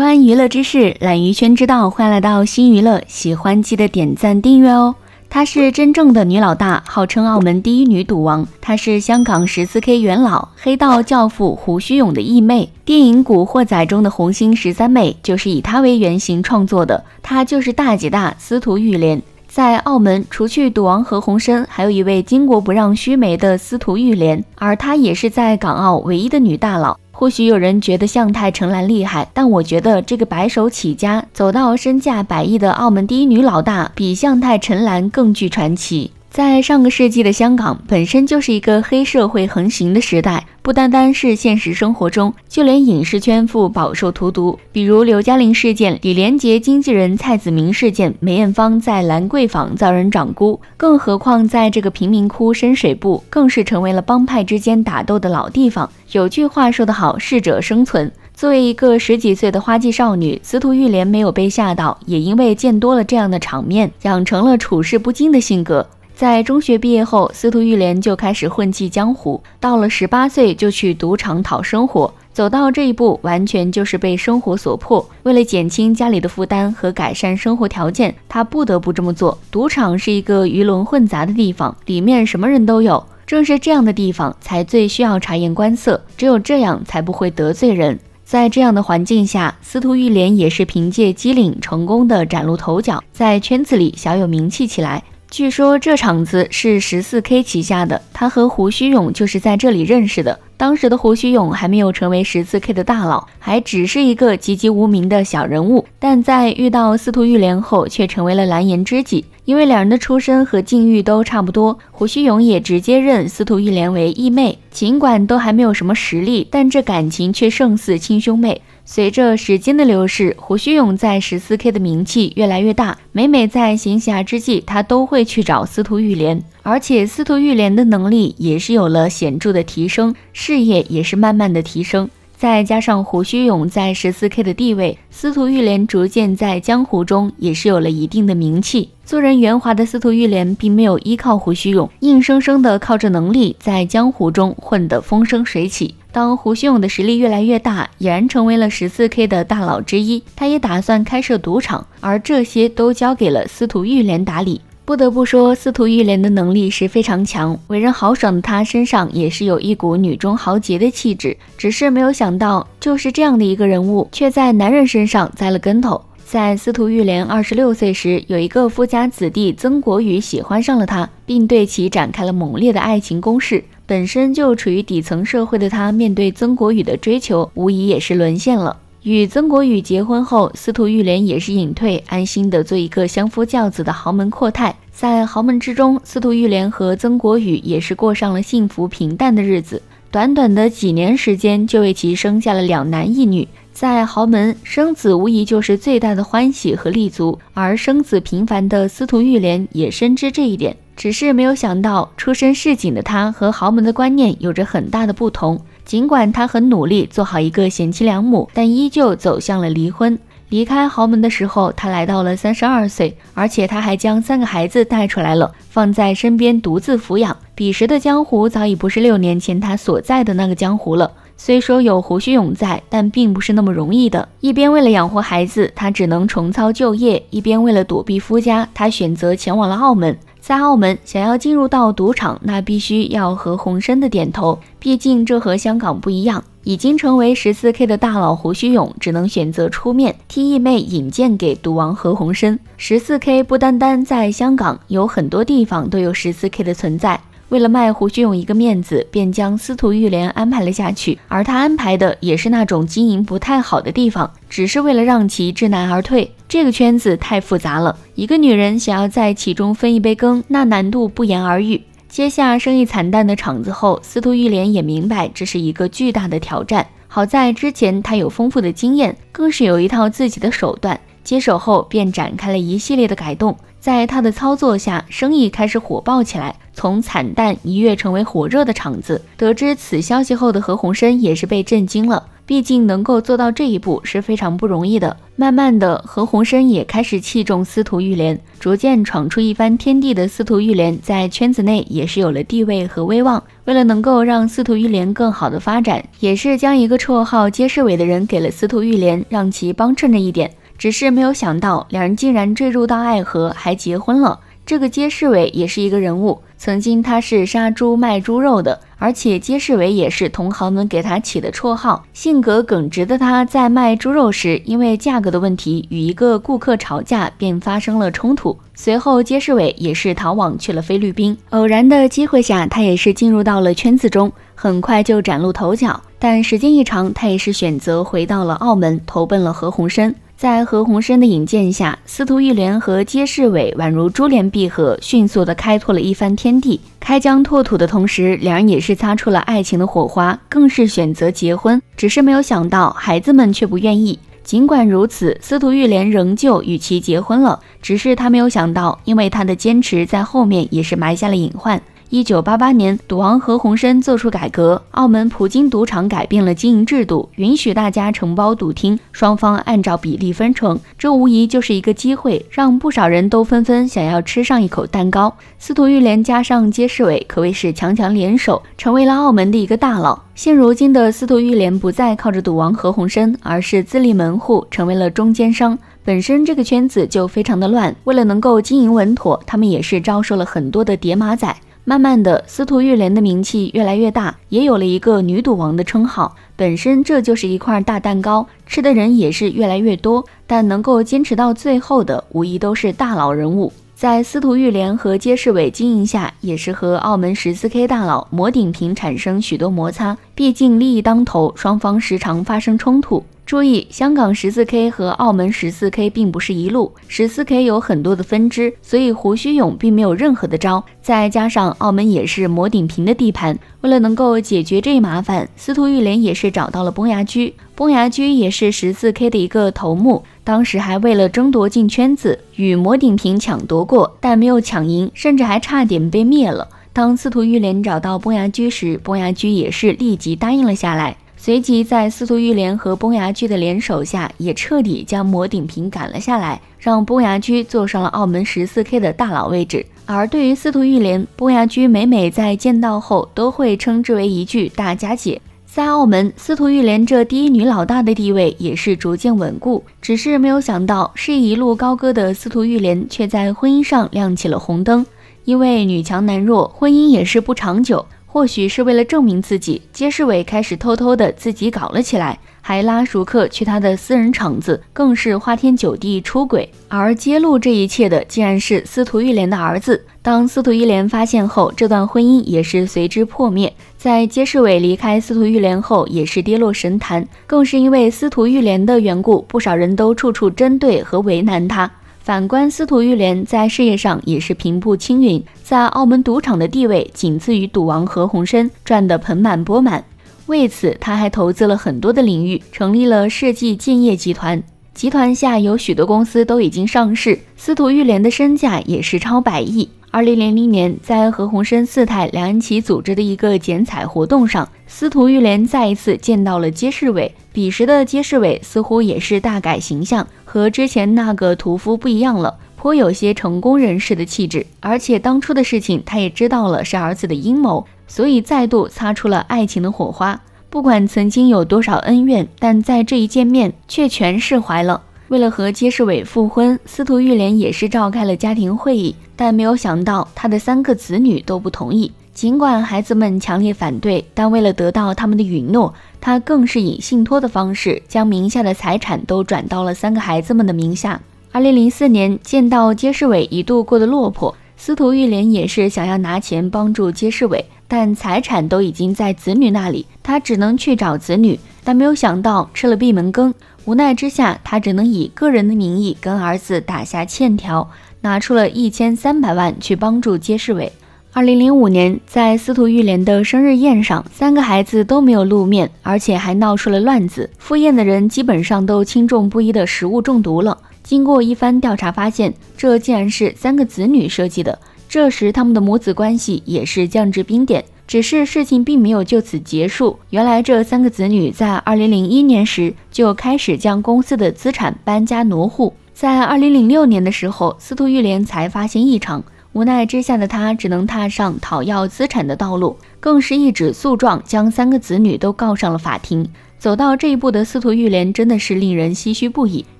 观娱乐知识，懒鱼圈知道，欢迎来到新娱乐，喜欢记得点赞订阅哦。她是真正的女老大，号称澳门第一女赌王。她是香港十四 K 元老、黑道教父胡须勇的义妹。电影《古惑仔》中的红星十三妹就是以她为原型创作的。她就是大姐大司徒玉莲。在澳门，除去赌王何鸿燊，还有一位巾帼不让须眉的司徒玉莲，而她也是在港澳唯一的女大佬。或许有人觉得向太陈岚厉害，但我觉得这个白手起家走到身价百亿的澳门第一女老大，比向太陈岚更具传奇。在上个世纪的香港，本身就是一个黑社会横行的时代，不单单是现实生活中，就连影视圈复饱受荼毒。比如刘嘉玲事件、李连杰经纪人蔡子明事件、梅艳芳在兰桂坊遭人掌掴，更何况在这个贫民窟深水埗，更是成为了帮派之间打斗的老地方。有句话说得好，适者生存。作为一个十几岁的花季少女，司徒玉莲没有被吓到，也因为见多了这样的场面，养成了处事不惊的性格。在中学毕业后，司徒玉莲就开始混迹江湖。到了十八岁，就去赌场讨生活。走到这一步，完全就是被生活所迫。为了减轻家里的负担和改善生活条件，他不得不这么做。赌场是一个鱼龙混杂的地方，里面什么人都有。正是这样的地方，才最需要察言观色。只有这样，才不会得罪人。在这样的环境下，司徒玉莲也是凭借机灵，成功的崭露头角，在圈子里小有名气起来。据说这场子是十四 K 旗下的，他和胡须勇就是在这里认识的。当时的胡须勇还没有成为十四 K 的大佬，还只是一个籍籍无名的小人物。但在遇到司徒玉莲后，却成为了蓝颜知己。因为两人的出身和境遇都差不多，胡须勇也直接认司徒玉莲为义妹。尽管都还没有什么实力，但这感情却胜似亲兄妹。随着时间的流逝，胡须勇在十四 K 的名气越来越大。每每在闲暇之际，他都会去找司徒玉莲，而且司徒玉莲的能力也是有了显著的提升，事业也是慢慢的提升。再加上胡须勇在十四 K 的地位，司徒玉莲逐渐在江湖中也是有了一定的名气。做人圆滑的司徒玉莲并没有依靠胡须勇，硬生生的靠着能力在江湖中混得风生水起。当胡须勇的实力越来越大，俨然成为了十四 K 的大佬之一，他也打算开设赌场，而这些都交给了司徒玉莲打理。不得不说，司徒玉莲的能力是非常强，为人豪爽的她身上也是有一股女中豪杰的气质。只是没有想到，就是这样的一个人物，却在男人身上栽了跟头。在司徒玉莲二十六岁时，有一个富家子弟曾国宇喜欢上了她，并对其展开了猛烈的爱情攻势。本身就处于底层社会的她，面对曾国宇的追求，无疑也是沦陷了。与曾国宇结婚后，司徒玉莲也是隐退，安心的做一个相夫教子的豪门阔太。在豪门之中，司徒玉莲和曾国宇也是过上了幸福平淡的日子。短短的几年时间，就为其生下了两男一女。在豪门生子，无疑就是最大的欢喜和立足。而生子频繁的司徒玉莲也深知这一点。只是没有想到，出身市井的他和豪门的观念有着很大的不同。尽管他很努力做好一个贤妻良母，但依旧走向了离婚。离开豪门的时候，他来到了三十二岁，而且他还将三个孩子带出来了，放在身边独自抚养。彼时的江湖早已不是六年前他所在的那个江湖了。虽说有胡须勇在，但并不是那么容易的。一边为了养活孩子，他只能重操旧业；一边为了躲避夫家，他选择前往了澳门。在澳门，想要进入到赌场，那必须要和洪燊的点头。毕竟这和香港不一样，已经成为十四 K 的大佬胡须勇只能选择出面替义妹引荐给赌王何鸿燊。十四 K 不单单在香港，有很多地方都有十四 K 的存在。为了卖胡须勇一个面子，便将司徒玉莲安排了下去，而他安排的也是那种经营不太好的地方，只是为了让其知难而退。这个圈子太复杂了，一个女人想要在其中分一杯羹，那难度不言而喻。接下生意惨淡的场子后，司徒玉莲也明白这是一个巨大的挑战。好在之前她有丰富的经验，更是有一套自己的手段。接手后便展开了一系列的改动。在她的操作下，生意开始火爆起来，从惨淡一跃成为火热的场子。得知此消息后的何鸿燊也是被震惊了，毕竟能够做到这一步是非常不容易的。慢慢的，何鸿燊也开始器重司徒玉莲，逐渐闯出一番天地的司徒玉莲，在圈子内也是有了地位和威望。为了能够让司徒玉莲更好的发展，也是将一个绰号“街市伟”的人给了司徒玉莲，让其帮衬着一点。只是没有想到，两人竟然坠入到爱河，还结婚了。这个揭世伟也是一个人物。曾经他是杀猪卖猪肉的，而且揭世伟也是同行们给他起的绰号。性格耿直的他在卖猪肉时，因为价格的问题与一个顾客吵架，便发生了冲突。随后揭世伟也是逃往去了菲律宾。偶然的机会下，他也是进入到了圈子中，很快就崭露头角。但时间一长，他也是选择回到了澳门，投奔了何鸿燊。在何鸿燊的引荐下，司徒玉莲和揭世伟宛如珠联璧合，迅速的开拓了一番天地。开疆拓土的同时，两人也是擦出了爱情的火花，更是选择结婚。只是没有想到，孩子们却不愿意。尽管如此，司徒玉莲仍旧与其结婚了。只是他没有想到，因为他的坚持，在后面也是埋下了隐患。一九八八年，赌王何鸿燊做出改革，澳门葡京赌场改变了经营制度，允许大家承包赌厅，双方按照比例分成。这无疑就是一个机会，让不少人都纷纷想要吃上一口蛋糕。司徒玉莲加上街市伟，可谓是强强联手，成为了澳门的一个大佬。现如今的司徒玉莲不再靠着赌王何鸿燊，而是自立门户，成为了中间商。本身这个圈子就非常的乱，为了能够经营稳妥，他们也是招收了很多的叠马仔。慢慢的，司徒玉莲的名气越来越大，也有了一个女赌王的称号。本身这就是一块大蛋糕，吃的人也是越来越多。但能够坚持到最后的，无疑都是大佬人物。在司徒玉莲和街市伟经营下，也是和澳门十四 K 大佬摩鼎平产生许多摩擦。毕竟利益当头，双方时常发生冲突。注意，香港十四 K 和澳门十四 K 并不是一路，十四 K 有很多的分支，所以胡须勇并没有任何的招。再加上澳门也是摩顶平的地盘，为了能够解决这一麻烦，司徒玉莲也是找到了崩牙驹。崩牙驹也是十四 K 的一个头目，当时还为了争夺进圈子，与摩顶平抢夺过，但没有抢赢，甚至还差点被灭了。当司徒玉莲找到崩牙驹时，崩牙驹也是立即答应了下来。随即，在司徒玉莲和崩牙驹的联手下，也彻底将摩顶平赶了下来，让崩牙驹坐上了澳门十四 K 的大佬位置。而对于司徒玉莲，崩牙驹每每在见到后都会称之为一句“大家姐”。在澳门，司徒玉莲这第一女老大的地位也是逐渐稳固。只是没有想到，是一路高歌的司徒玉莲，却在婚姻上亮起了红灯。因为女强男弱，婚姻也是不长久。或许是为了证明自己，揭世伟开始偷偷的自己搞了起来，还拉熟客去他的私人场子，更是花天酒地出轨。而揭露这一切的，竟然是司徒玉莲的儿子。当司徒玉莲发现后，这段婚姻也是随之破灭。在揭世伟离开司徒玉莲后，也是跌落神坛。更是因为司徒玉莲的缘故，不少人都处处针对和为难他。反观司徒玉莲，在事业上也是平步青云，在澳门赌场的地位仅次于赌王何鸿燊，赚得盆满钵满。为此，他还投资了很多的领域，成立了世纪建业集团。集团下有许多公司都已经上市，司徒玉莲的身价也是超百亿。二零零零年，在何鸿燊四太梁安琪组织的一个剪彩活动上，司徒玉莲再一次见到了揭世伟。彼时的揭世伟似乎也是大改形象，和之前那个屠夫不一样了，颇有些成功人士的气质。而且当初的事情他也知道了是儿子的阴谋，所以再度擦出了爱情的火花。不管曾经有多少恩怨，但在这一见面却全释怀了。为了和揭世伟复婚，司徒玉莲也是召开了家庭会议，但没有想到他的三个子女都不同意。尽管孩子们强烈反对，但为了得到他们的允诺，他更是以信托的方式将名下的财产都转到了三个孩子们的名下。二零零四年，见到揭世伟一度过得落魄，司徒玉莲也是想要拿钱帮助揭世伟，但财产都已经在子女那里，他只能去找子女，但没有想到吃了闭门羹。无奈之下，他只能以个人的名义跟儿子打下欠条，拿出了一千三百万去帮助揭世伟。二零零五年，在司徒玉莲的生日宴上，三个孩子都没有露面，而且还闹出了乱子。赴宴的人基本上都轻重不一的食物中毒了。经过一番调查，发现这竟然是三个子女设计的。这时，他们的母子关系也是降至冰点。只是事情并没有就此结束。原来这三个子女在二零零一年时就开始将公司的资产搬家挪户，在二零零六年的时候，司徒玉莲才发现异常，无奈之下的他只能踏上讨要资产的道路，更是一纸诉状将三个子女都告上了法庭。走到这一步的司徒玉莲真的是令人唏嘘不已，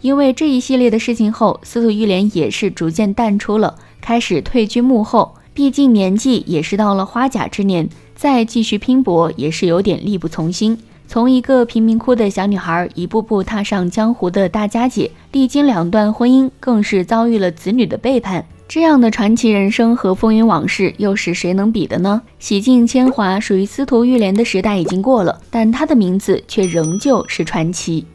因为这一系列的事情后，司徒玉莲也是逐渐淡出了，开始退居幕后。毕竟年纪也是到了花甲之年，再继续拼搏也是有点力不从心。从一个贫民窟的小女孩，一步步踏上江湖的大家姐，历经两段婚姻，更是遭遇了子女的背叛。这样的传奇人生和风云往事，又是谁能比的呢？洗尽铅华，属于司徒玉莲的时代已经过了，但她的名字却仍旧是传奇。